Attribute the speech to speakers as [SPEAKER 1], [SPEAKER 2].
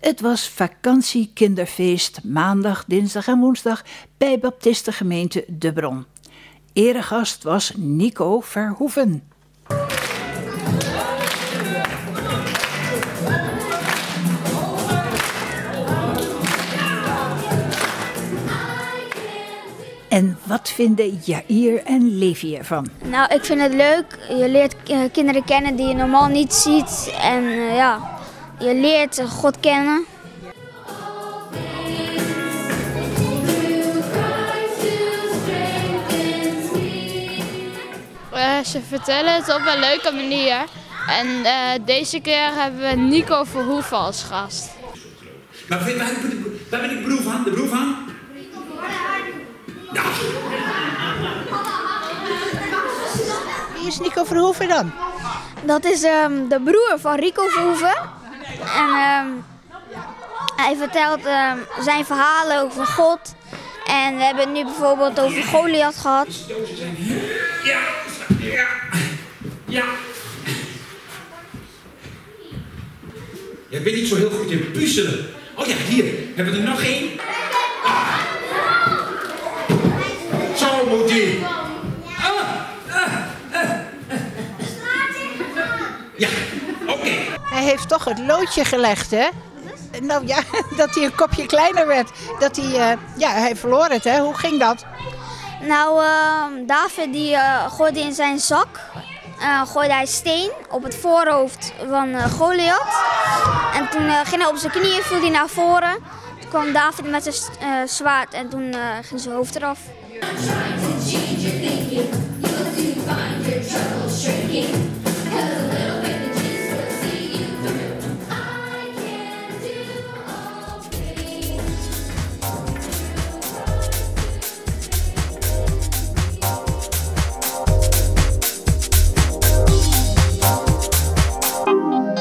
[SPEAKER 1] Het was vakantiekinderfeest maandag, dinsdag en woensdag bij Baptistengemeente De Bron. Eregast was Nico Verhoeven. En wat vinden Jair en Levi ervan?
[SPEAKER 2] Nou, ik vind het leuk. Je leert eh, kinderen kennen die je normaal niet ziet. En uh, ja, je leert God kennen.
[SPEAKER 3] Uh, ze vertellen het op een leuke manier. En uh, deze keer hebben we Nico Verhoeven als gast.
[SPEAKER 4] Maar waar, waar ben ik broer van? De broer van? Ja.
[SPEAKER 1] Wie is Nico Verhoeven dan?
[SPEAKER 2] Dat is um, de broer van Rico Verhoeven. En um, hij vertelt um, zijn verhalen over God. En we hebben het nu bijvoorbeeld over Goliath gehad.
[SPEAKER 4] Ja, ja, ja. Jij bent niet zo heel goed in puzzelen. Oh ja, hier. Hebben we er nog één?
[SPEAKER 1] Hij heeft toch het loodje gelegd, hè? Nou ja, dat hij een kopje kleiner werd. Dat hij, uh, ja, hij verloor het, hè? Hoe ging dat?
[SPEAKER 2] Nou, uh, David die uh, gooide in zijn zak, uh, gooide hij steen op het voorhoofd van Goliath. En toen ging hij op zijn knieën, viel hij naar voren. Toen kwam David met zijn zwaard en toen ging zijn hoofd eraf.